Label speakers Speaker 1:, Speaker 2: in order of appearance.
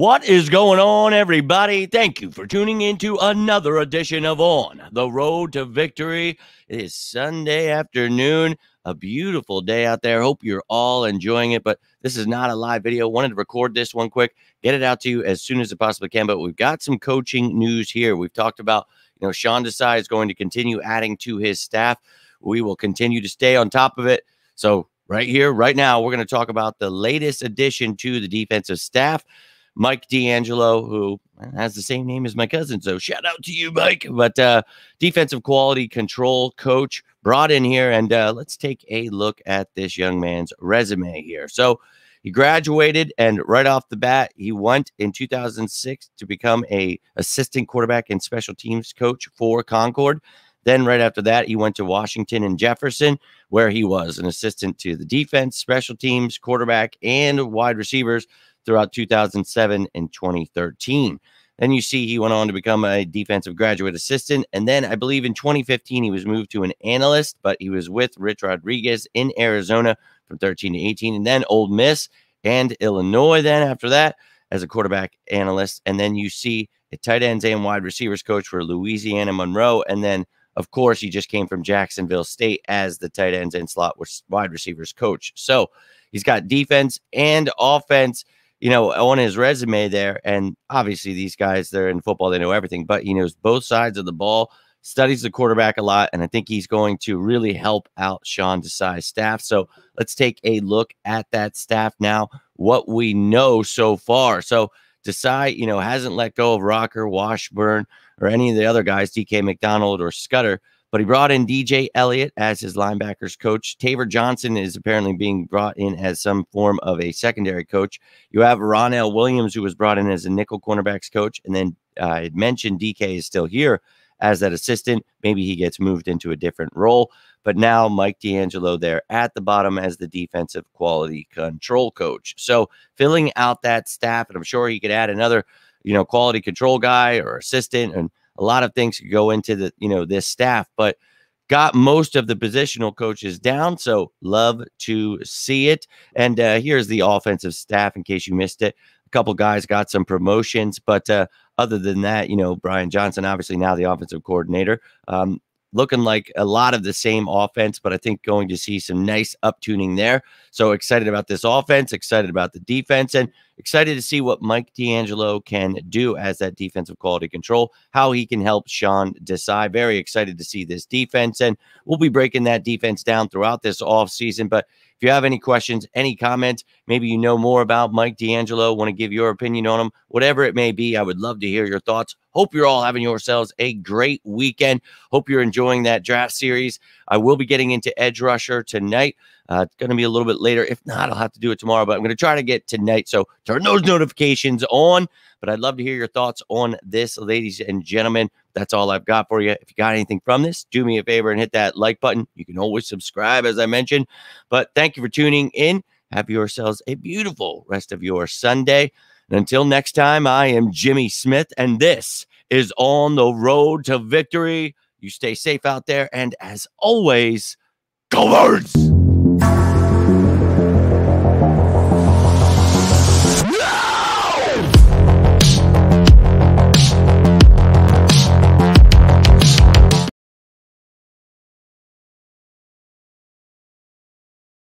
Speaker 1: What is going on, everybody? Thank you for tuning in to another edition of On the Road to Victory. It is Sunday afternoon, a beautiful day out there. Hope you're all enjoying it, but this is not a live video. Wanted to record this one quick, get it out to you as soon as it possibly can. But we've got some coaching news here. We've talked about, you know, Sean Desai is going to continue adding to his staff. We will continue to stay on top of it. So, right here, right now, we're going to talk about the latest addition to the defensive staff. Mike DiAngelo, who has the same name as my cousin. So shout out to you, Mike. But uh, defensive quality control coach brought in here. And uh, let's take a look at this young man's resume here. So he graduated, and right off the bat, he went in 2006 to become a assistant quarterback and special teams coach for Concord. Then, right after that, he went to Washington and Jefferson, where he was an assistant to the defense, special teams, quarterback, and wide receivers throughout 2007 and 2013. Then you see he went on to become a defensive graduate assistant. And then I believe in 2015, he was moved to an analyst, but he was with Rich Rodriguez in Arizona from 13 to 18. And then Ole Miss and Illinois, then after that, as a quarterback analyst. And then you see a tight ends and wide receivers coach for Louisiana Monroe. And then, of course, he just came from Jacksonville State as the tight ends and slot wide receivers coach. So he's got defense and offense you know, on his resume there. And obviously, these guys, they're in football, they know everything, but he knows both sides of the ball, studies the quarterback a lot. And I think he's going to really help out Sean Desai's staff. So let's take a look at that staff now, what we know so far. So Desai, you know, hasn't let go of Rocker, Washburn, or any of the other guys, DK McDonald or Scudder but he brought in DJ Eliot as his linebackers coach. Taver Johnson is apparently being brought in as some form of a secondary coach. You have Ronell Williams, who was brought in as a nickel cornerbacks coach. And then uh, I mentioned DK is still here as that assistant. Maybe he gets moved into a different role. But now Mike DiAngelo there at the bottom as the defensive quality control coach. So filling out that staff, and I'm sure he could add another, you know, quality control guy or assistant and a lot of things could go into the you know this staff, but got most of the positional coaches down. So love to see it. And uh, here's the offensive staff in case you missed it. A couple guys got some promotions, but uh, other than that, you know, Brian Johnson, obviously now the offensive coordinator. Um, looking like a lot of the same offense, but I think going to see some nice up tuning there. So excited about this offense, excited about the defense, and excited to see what Mike DiAngelo can do as that defensive quality control, how he can help Sean Desai. Very excited to see this defense, and we'll be breaking that defense down throughout this off season. But if you have any questions, any comments, maybe you know more about Mike DiAngelo, want to give your opinion on him, whatever it may be, I would love to hear your thoughts. Hope you're all having yourselves a great weekend. Hope you're enjoying that draft series. I will be getting into Edge Rusher tonight. Uh, it's going to be a little bit later. If not, I'll have to do it tomorrow, but I'm going to try to get tonight. So turn those notifications on. But I'd love to hear your thoughts on this, ladies and gentlemen. That's all I've got for you. If you got anything from this, do me a favor and hit that like button. You can always subscribe, as I mentioned. But thank you for tuning in. Have yourselves a beautiful rest of your Sunday. And until next time, I am Jimmy Smith, and this is On the Road to Victory. You stay safe out there. And as always, go birds!